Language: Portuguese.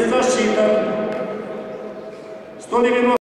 Jest Sto 190